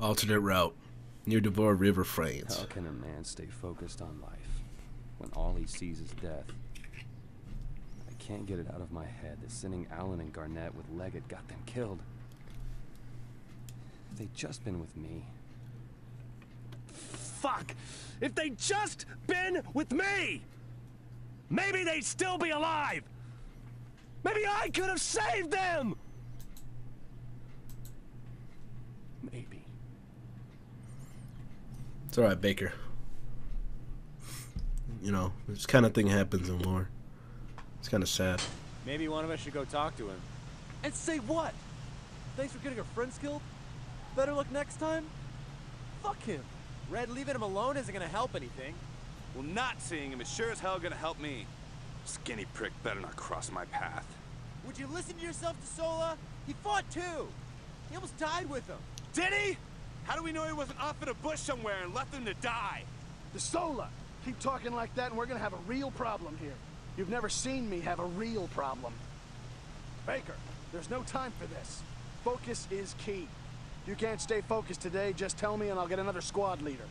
Alternate route. Near Douve River, France. How can a man stay focused on life when all he sees is death? I can't get it out of my head that sending Allen and Garnett with Leggett got them killed. If they'd just been with me. Fuck! If they'd just been with me! Maybe they'd still be alive! Maybe I could have saved them! Maybe. It's alright, Baker. You know, this kind of thing happens in war. It's kind of sad. Maybe one of us should go talk to him. And say what? Thanks for getting our friends killed? Better luck next time? Fuck him. Red, leaving him alone isn't gonna help anything. Well, not seeing him is sure as hell gonna help me. Skinny prick better not cross my path. Would you listen to yourself, DeSola? He fought too. He almost died with him. Did he? How do we know he wasn't off in a bush somewhere and left him to die? DeSola, keep talking like that and we're gonna have a real problem here. You've never seen me have a real problem. Baker, there's no time for this. Focus is key. If you can't stay focused today, just tell me and I'll get another squad leader.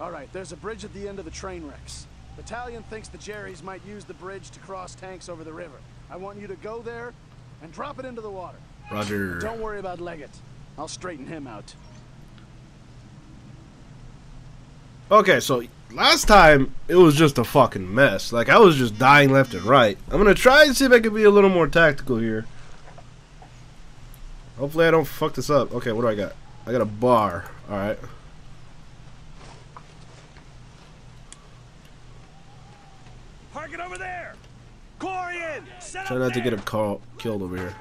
All right, there's a bridge at the end of the train wrecks. Battalion thinks the Jerrys might use the bridge to cross tanks over the river. I want you to go there and drop it into the water. Roger. Don't worry about Leggett. I'll straighten him out. Okay, so last time it was just a fucking mess. Like I was just dying left and right. I'm gonna try and see if I can be a little more tactical here. Hopefully I don't fuck this up. Okay, what do I got? I got a BAR. All right. Park it over there! Corrion! Try not to get him call, killed over here.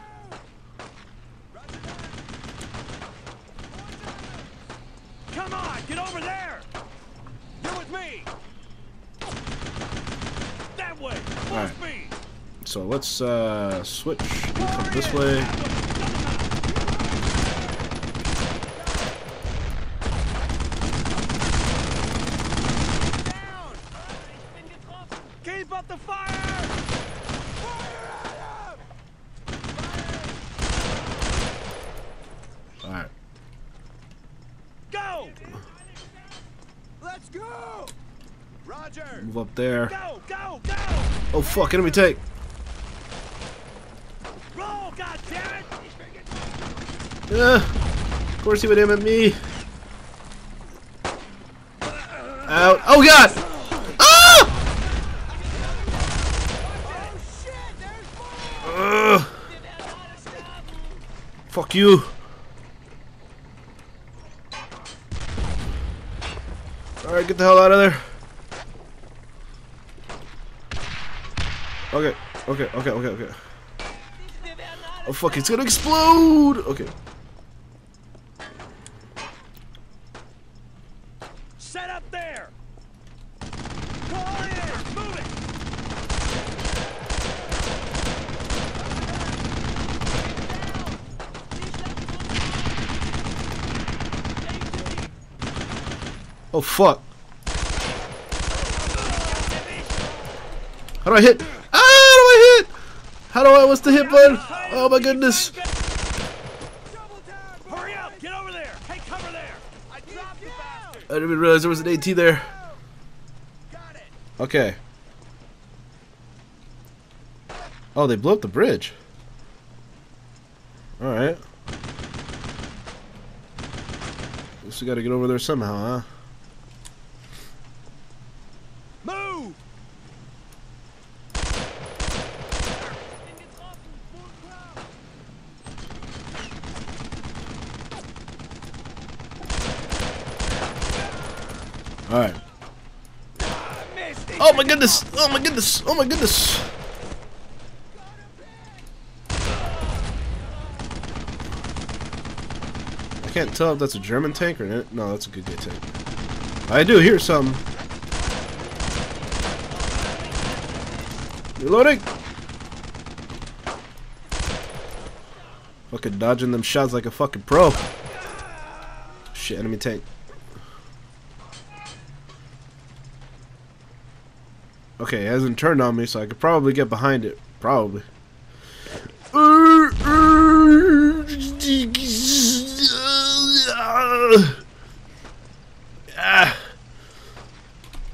Come on, get over there! You're with me! That way! Full Alright. So let's uh, switch this way. Keep up the fire! Fire at him! All right. Go! Let's go! Roger! Move up there. Go! Oh fuck! Enemy tank. Roll, goddammit! Yeah. Of course he would aim at me. Out. Oh god! Ah! Ugh. Fuck you. Alright, get the hell out of there. Okay, okay, okay, okay. Oh fuck, it's gonna explode! Okay. Set up there! Call in! Move it! Oh fuck. How do I hit? Ah, how do I hit? How do I, what's the hit button? Oh my goodness. Hurry up! Get over there! Hey, cover there! I dropped the bastard! I didn't even realize there was an AT there. Okay. Oh, they blew up the bridge. Alright. Guess we gotta get over there somehow, huh? Move! Alright. Oh my goodness! Oh my goodness! Oh my goodness! I can't tell if that's a German tank or not. No, that's a good guy tank. I do hear some. Reloading! Fucking dodging them shots like a fucking pro. Shit, enemy tank. Okay, it hasn't turned on me, so I could probably get behind it. Probably. Yeah.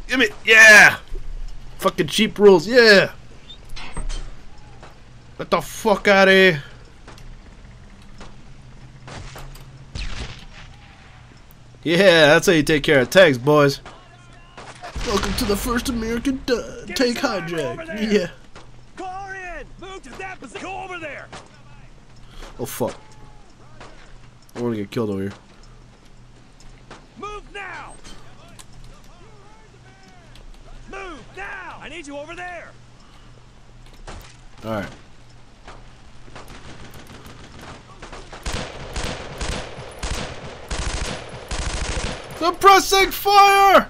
Give me, yeah. Fucking cheap rules, yeah. Get the fuck out of here. Yeah, that's how you take care of tanks, boys. Welcome to the first American uh, tank some armor over hijack. Yeah. Corrion! Move to that position! Go over there! Oh fuck. I want to get killed over here. Move now! Move now! I need you over there! Alright. Suppressing fire!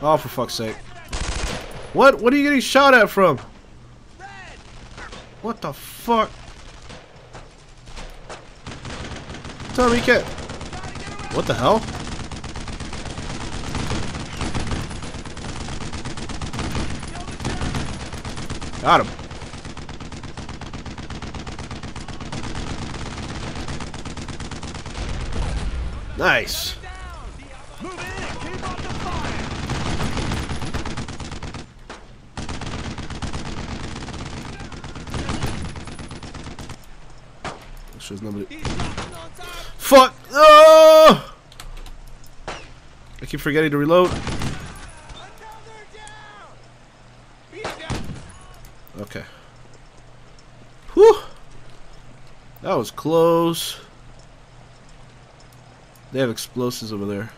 Oh, for fuck's sake. What? What are you getting shot at from? What the fuck? Tell me can't. What the hell? Got him. Nice. There's nobody. Fuck! Oh! I keep forgetting to reload. Okay. Whew! That was close. They have explosives over there.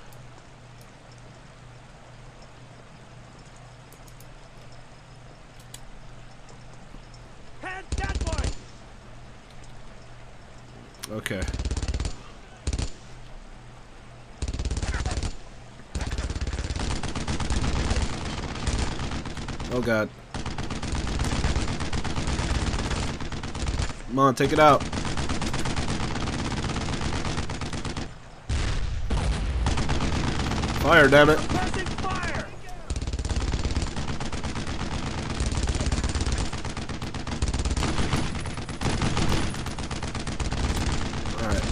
Okay. Oh god. Come on, take it out. Fire, damn it. Fire! Alright.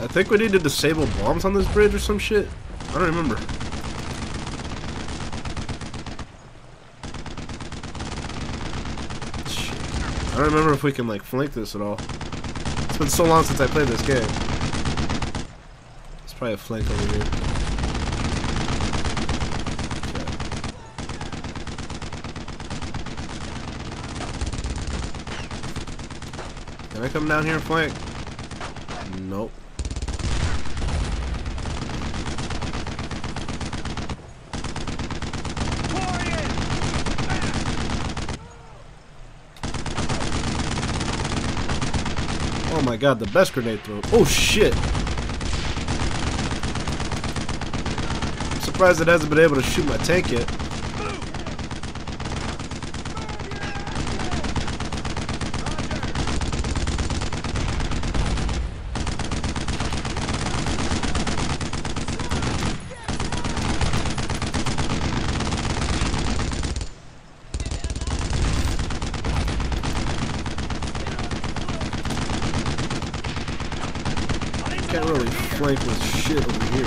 I think we need to disable bombs on this bridge or some shit. I don't remember. Shit. I don't remember if we can like flank this at all. It's been so long since I played this game. It's probably a flank over here. I come down here and flank? Nope. Oh my god, the best grenade throw. Oh shit! I'm surprised it hasn't been able to shoot my tank yet. Can't really flank with shit over here.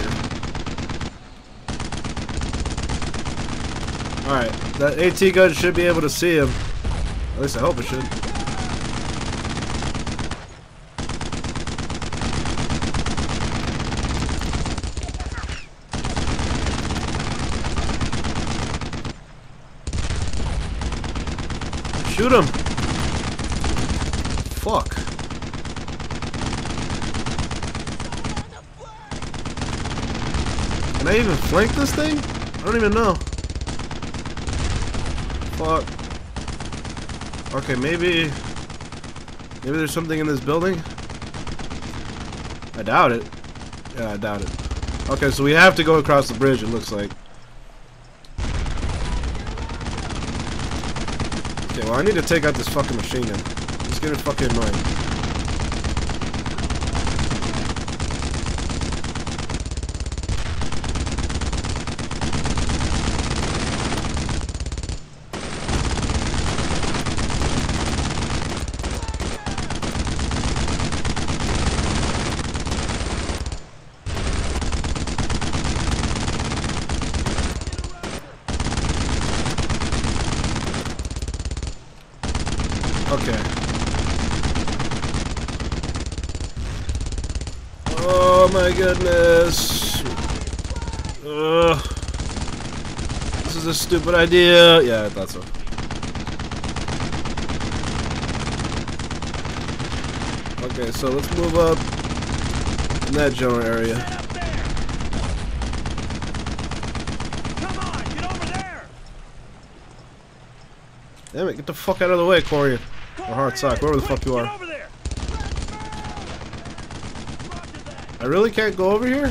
Alright, that AT gun should be able to see him. At least I hope it should. Shoot him! Fuck. Can I even flank this thing? I don't even know. Fuck. Okay, maybe... Maybe there's something in this building? I doubt it. Yeah, I doubt it. Okay, so we have to go across the bridge, it looks like. Okay, well I need to take out this fucking machine gun. It's getting fucking annoying. Oh my goodness. Ugh. This is a stupid idea. Yeah, I thought so. Okay, so let's move up in that general area. Damn it, get the fuck out of the way, Corrion. Or Hartsock, wherever the fuck you are. over there! I really can't go over here?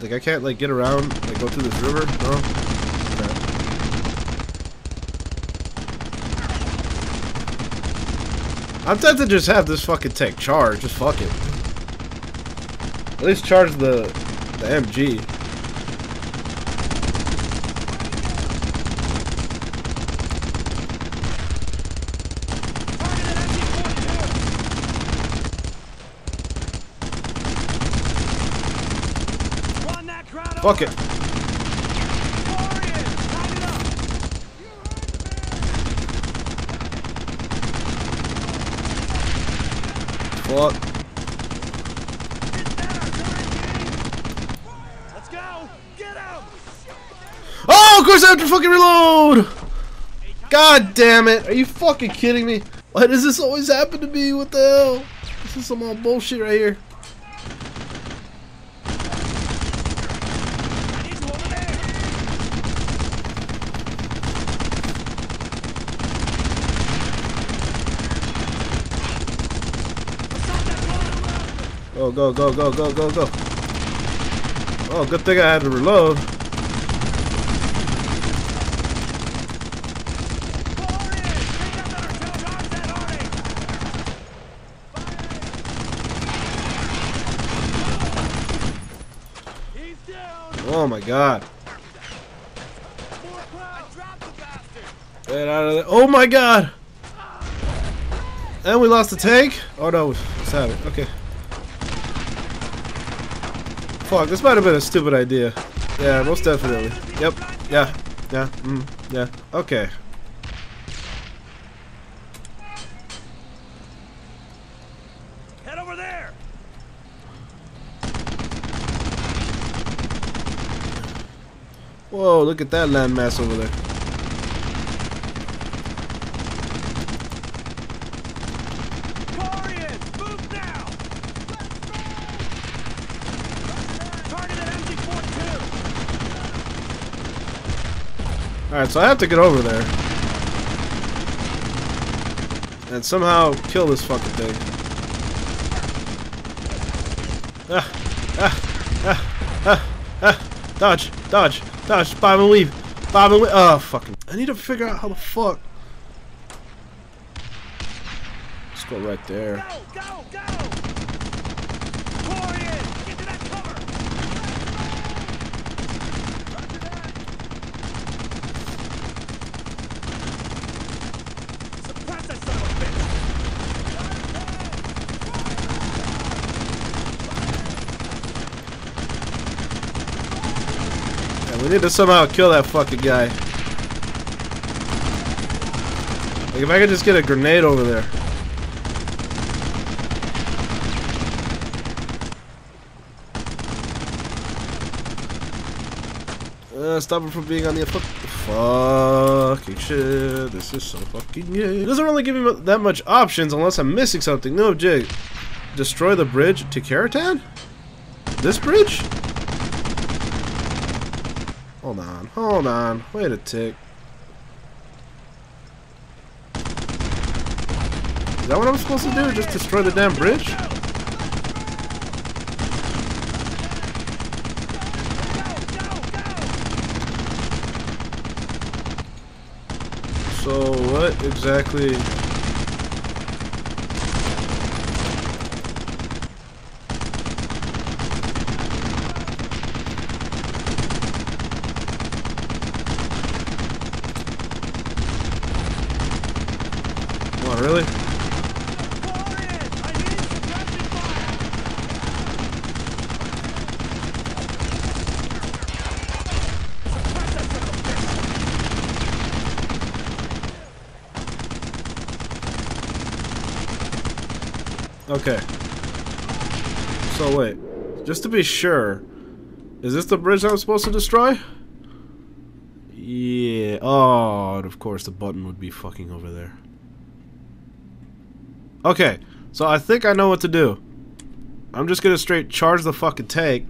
Like, I can't, like, get around, like, go through this river? No? Okay. I'm tempted to just have this fucking tank charge. Just fuck it. At least charge the, the MG. Fuck it. Warriors, line it up. Fuck. Let's go! Get him! Oh, of course I have to fucking reload! God damn it. Are you fucking kidding me? Why does this always happen to me? What the hell? This is some all bullshit right here. I need you over there! Go, go, go, go, go, go. Oh, good thing I had to reload. Oh my god. Get out of there. Oh my god! And we lost the tank? Oh no, let's have it. Okay. Fuck, this might have been a stupid idea. Yeah, most definitely. Yep. Yeah. Yeah. Mm. Yeah. Okay. Head over there! Whoa, look at that landmass over there. Warriors, move now! Target at MG-42! Alright, so I have to get over there. And somehow kill this fucking thing. Ah, ah, ah, ah, ah. Dodge, dodge, dodge, bob and weave. Bob and weave. Oh, fucking. I need to figure out how the fuck. Let's go right there. Go, go, go! Warriors, get to that cover! Roger that! Suppress that son of a bitch! Yeah, we need to somehow kill that fucking guy. Like, if I could just get a grenade over there. Uh, stop him from being on the fuck. Fucking shit. This is so fucking gay. It doesn't really give me that much options unless I'm missing something. No, Jake. Destroy the bridge to Carentan? This bridge? Hold on, hold on. Wait a tick. Is that what I'm supposed to do? Just destroy the damn bridge? So what exactly? Come on, really? Warriors, I need suppression fire! Suppress that son of bitch! Okay. So wait, just to be sure, is this the bridge I'm supposed to destroy? Yeah. Oh, and of course the button would be fucking over there. Okay, so I think I know what to do. I'm just gonna straight charge the fucking tank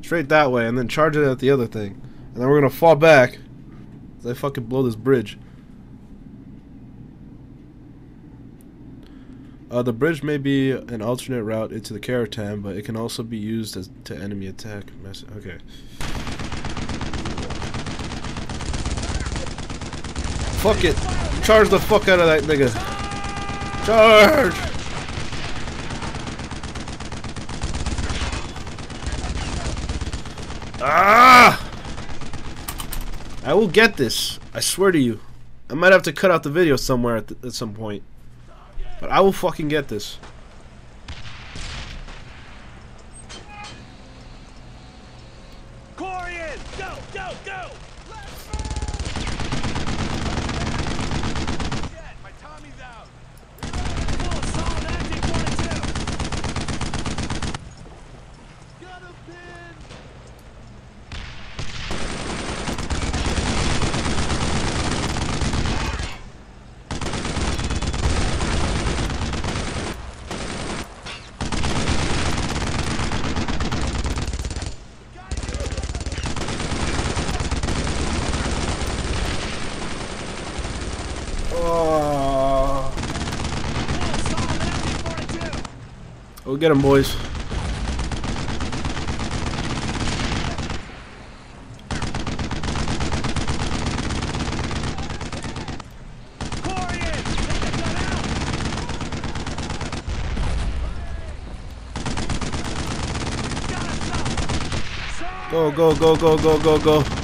straight that way, and then charge it at the other thing, and then we're gonna fall back. As I fucking blow this bridge. Uh, the bridge may be an alternate route into the Carentan, but it can also be used as to enemy attack. Okay. Fuck it. Charge the fuck out of that nigga. Charge! Ah! I will get this. I swear to you. I might have to cut out the video somewhere at, at some point. But I will fucking get this. Corrion! Go, go, go! Shit, my Tommy's out. Full assault, active one and two! Got a pin! Oh. Full assault, active one and two! Go get him, boys. Go, go, go, go, go, go, go.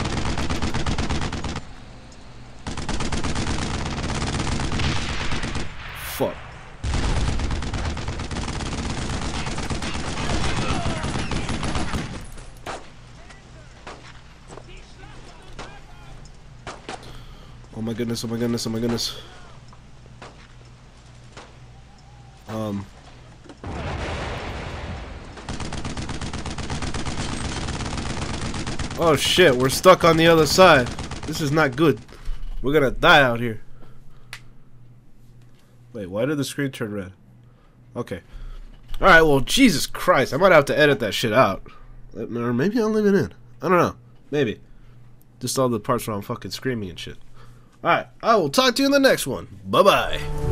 Goodness, oh my goodness, oh my goodness. Um. Oh shit, we're stuck on the other side. This is not good. We're gonna die out here. Wait, why did the screen turn red? Okay. Alright, well, Jesus Christ. I might have to edit that shit out. Or maybe I'll leave it in. I don't know. Maybe. Just all the parts where I'm fucking screaming and shit. Alright, I will talk to you in the next one. Bye bye.